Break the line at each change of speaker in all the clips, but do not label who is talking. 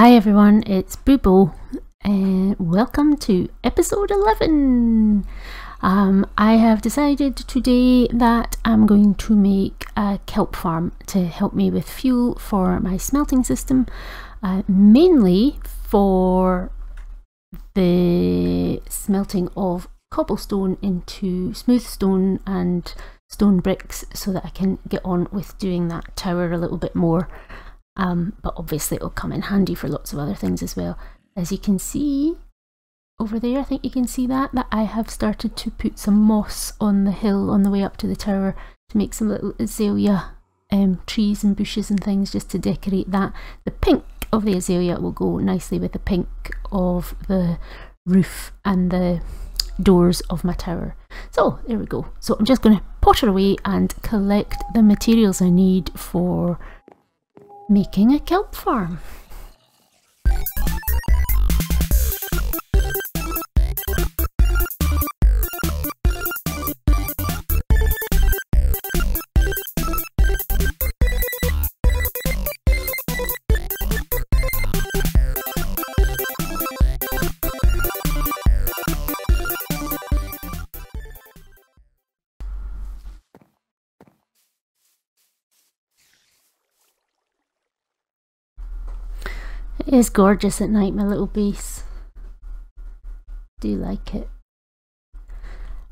Hi everyone, it's Bubo and welcome to episode 11. Um, I have decided today that I'm going to make a kelp farm to help me with fuel for my smelting system, uh, mainly for the smelting of cobblestone into smooth stone and stone bricks so that I can get on with doing that tower a little bit more um, but obviously it'll come in handy for lots of other things as well. As you can see over there, I think you can see that, that I have started to put some moss on the hill on the way up to the tower to make some little azalea um, trees and bushes and things just to decorate that. The pink of the azalea will go nicely with the pink of the roof and the doors of my tower. So there we go. So I'm just going to potter away and collect the materials I need for making a kelp farm. It is gorgeous at night, my little beast. Do like it.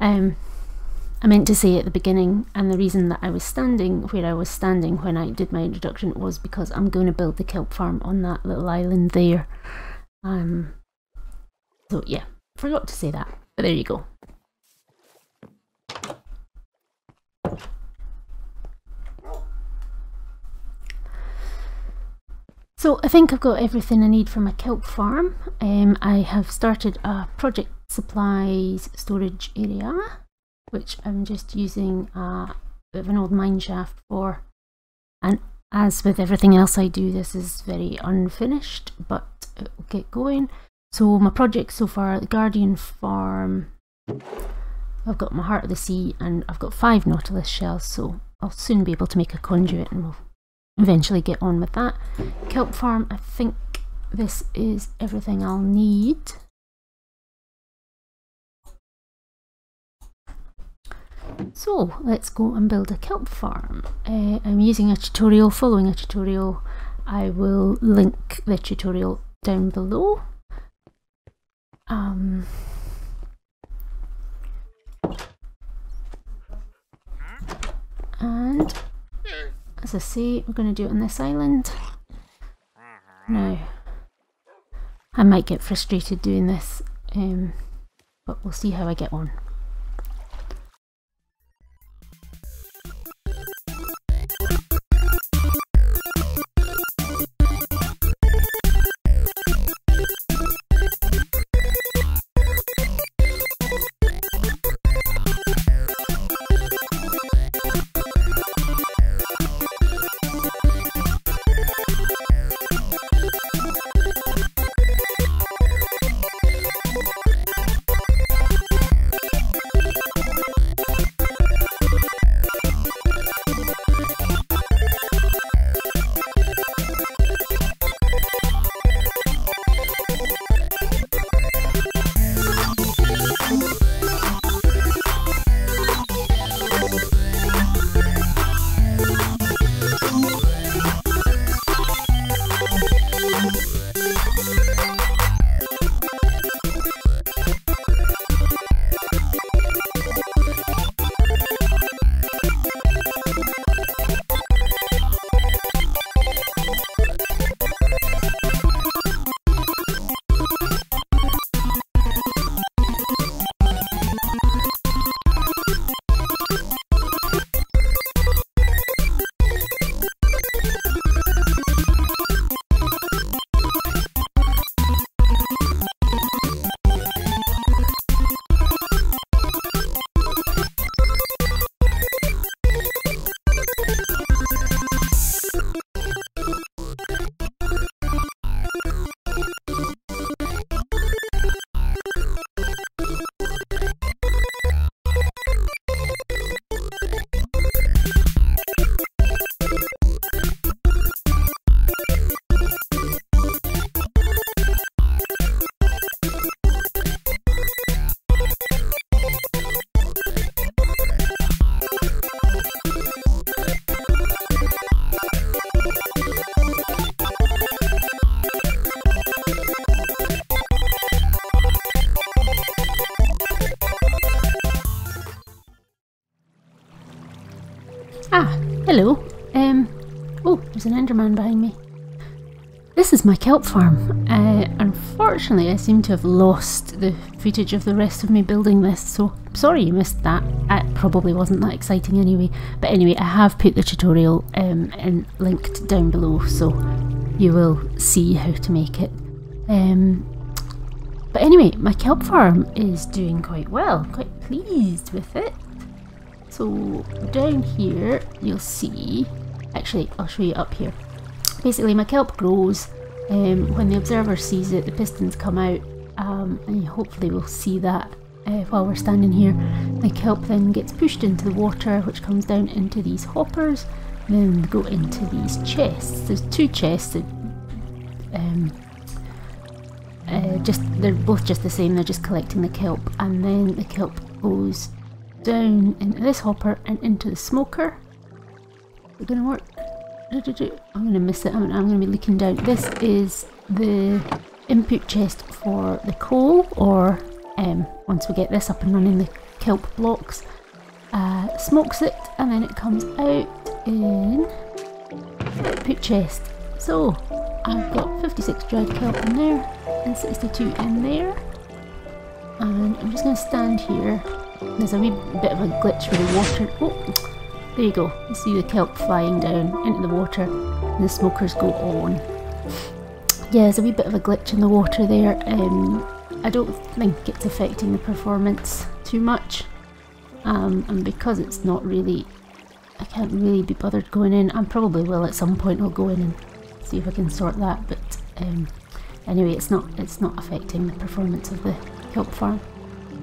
Um, I meant to say at the beginning, and the reason that I was standing where I was standing when I did my introduction was because I'm going to build the kelp farm on that little island there. Um, so yeah, forgot to say that, but there you go. So I think I've got everything I need for my kelp farm. Um, I have started a project supplies storage area, which I'm just using a bit of an old mine shaft for. And as with everything else I do, this is very unfinished, but it will get going. So my projects so far, the Guardian Farm, I've got my Heart of the Sea, and I've got five Nautilus shells, so I'll soon be able to make a conduit and we'll eventually get on with that. Kelp farm, I think this is everything I'll need. So let's go and build a kelp farm. Uh, I'm using a tutorial, following a tutorial. I will link the tutorial down below. Um, and as I say, we're going to do it on this island. Now, I might get frustrated doing this, um, but we'll see how I get on. Um, oh, there's an Enderman behind me. This is my kelp farm. Uh, unfortunately, I seem to have lost the footage of the rest of me building this, so sorry you missed that. It probably wasn't that exciting anyway. But anyway, I have put the tutorial um, in, linked down below, so you will see how to make it. Um, but anyway, my kelp farm is doing quite well, quite pleased with it. So down here, you'll see, actually I'll show you up here. Basically my kelp grows, um, when the observer sees it the pistons come out um, and you hopefully we'll see that uh, while we're standing here. The kelp then gets pushed into the water which comes down into these hoppers then go into these chests. There's two chests that um, uh, just they're both just the same, they're just collecting the kelp and then the kelp goes down into this hopper and into the smoker. Is it gonna work? I'm to miss it. I'm, I'm to be looking down. This is the input chest for the coal, or um, once we get this up and running, the kelp blocks. Uh, smokes it, and then it comes out in the input chest. So I've got 56 dried kelp in there, and 62 in there. And I'm just to stand here. There's a wee bit of a glitch with the water. Oh, there you go. You see the kelp flying down into the water and the smokers go on. Yeah, there's a wee bit of a glitch in the water there. Um, I don't think it's affecting the performance too much. Um, and because it's not really, I can't really be bothered going in. I probably will at some point. I'll go in and see if I can sort that. But um, anyway, it's not it's not affecting the performance of the kelp farm.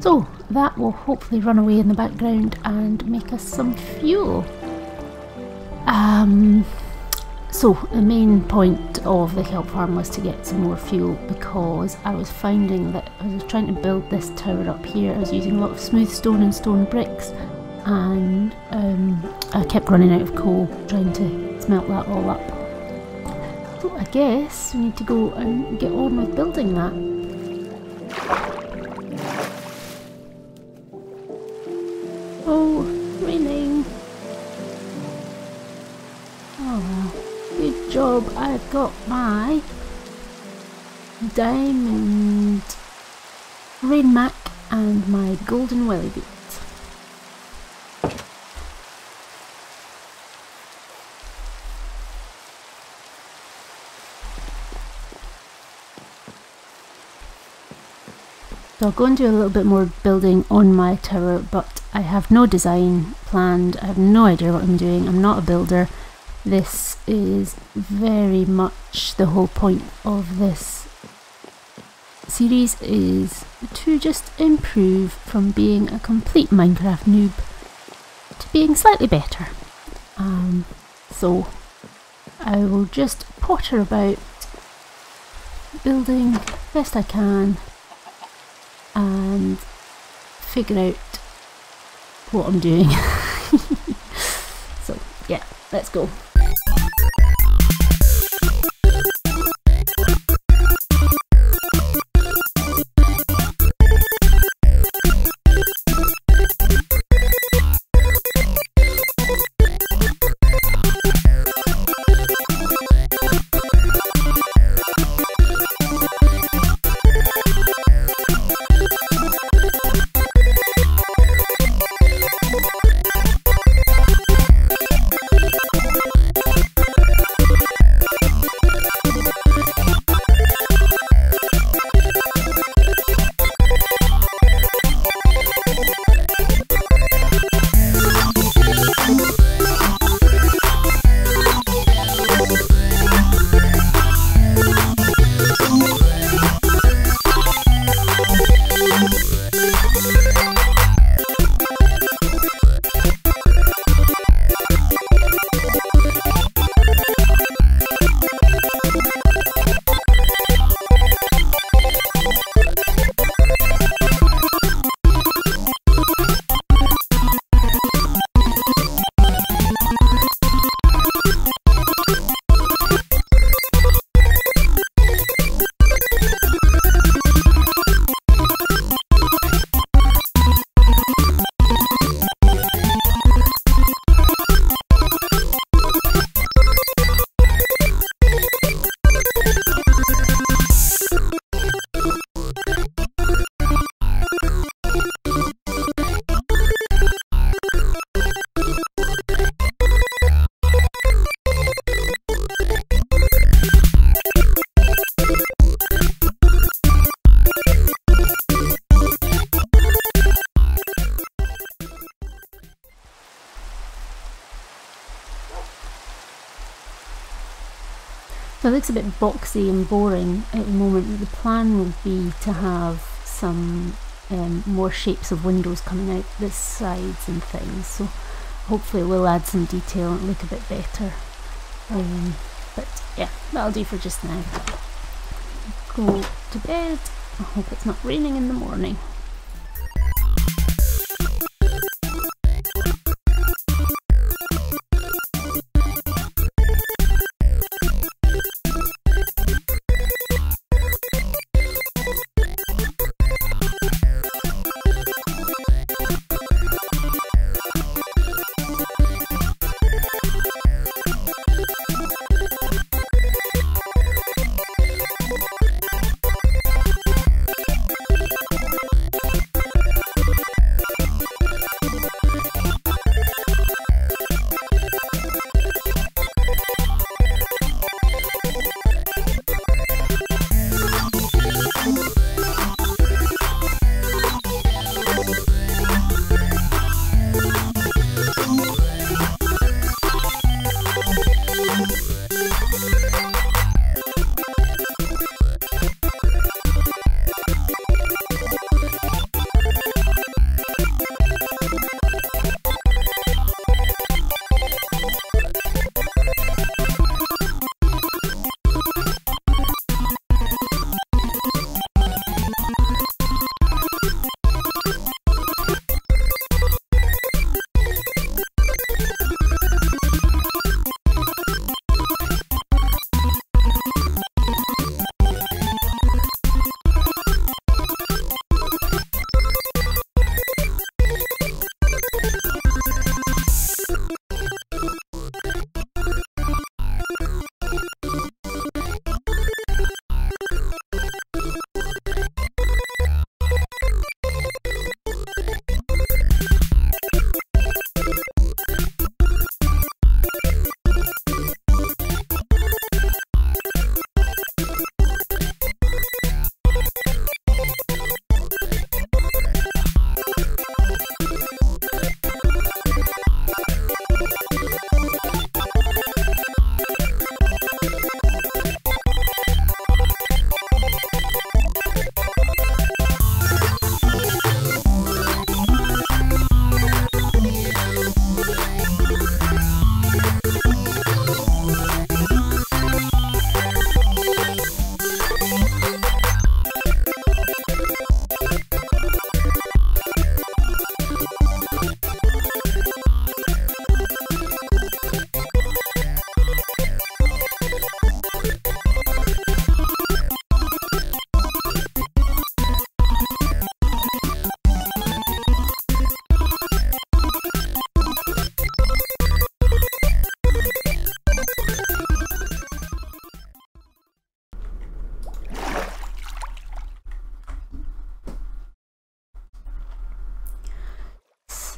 So that will hopefully run away in the background and make us some fuel. Um, so the main point of the kelp farm was to get some more fuel because I was finding that I was trying to build this tower up here. I was using a lot of smooth stone and stone bricks and um, I kept running out of coal trying to smelt that all up. So I guess we need to go and get on with building that. Good job, I've got my diamond rain mac and my golden welly boot. So I'll go and do a little bit more building on my tower, but I have no design planned. I have no idea what I'm doing. I'm not a builder. This is very much the whole point of this series is to just improve from being a complete Minecraft noob to being slightly better. Um, so I will just potter about building best I can and figure out what I'm doing. so yeah, let's go. So it looks a bit boxy and boring at the moment. The plan would be to have some um, more shapes of windows coming out the sides and things. So hopefully we'll add some detail and look a bit better. Um, but yeah, that'll do for just now. Go to bed. I hope it's not raining in the morning.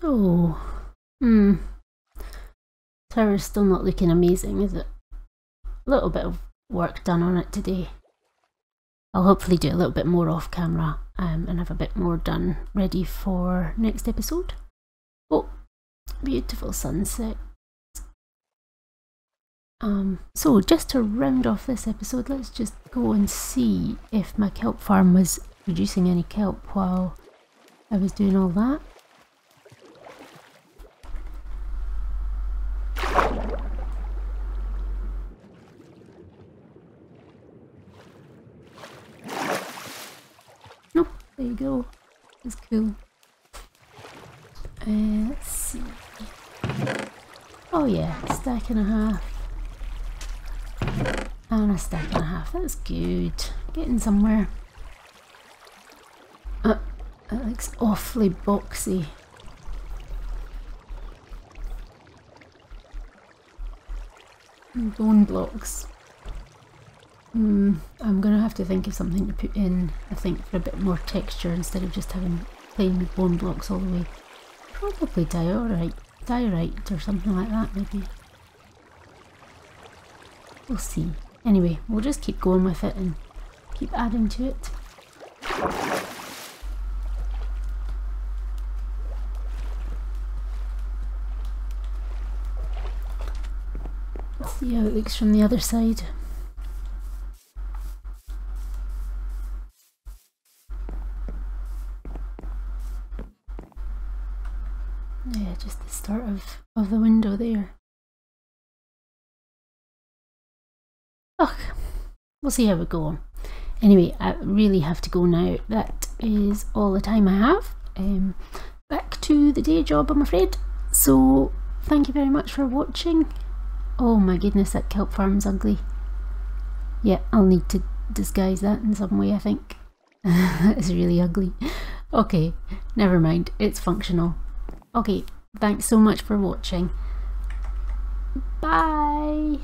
So, hmm. Tower's still not looking amazing, is it? A little bit of work done on it today. I'll hopefully do a little bit more off camera um, and have a bit more done ready for next episode. Oh, beautiful sunset. Um, so just to round off this episode, let's just go and see if my kelp farm was producing any kelp while I was doing all that. There you go. That's Uh, let's see. Oh yeah, stack and a half. And a stack and a half. That's good. Getting somewhere. Uh, that looks awfully boxy. Bone blocks. Hmm, I'm gonna have to think of something to put in, I think, for a bit more texture instead of just having plain bone blocks all the way. Probably diorite, diorite or something like that maybe. We'll see. Anyway, we'll just keep going with it and keep adding to it. Let's see how it looks from the other side. we'll see how we go. Anyway, I really have to go now. That is all the time I have. Um, back to the day job, I'm afraid. So thank you very much for watching. Oh my goodness, that kelp farm's ugly. Yeah, I'll need to disguise that in some way, I think. it's really ugly. Okay, never mind, it's functional. Okay, thanks so much for watching. Bye!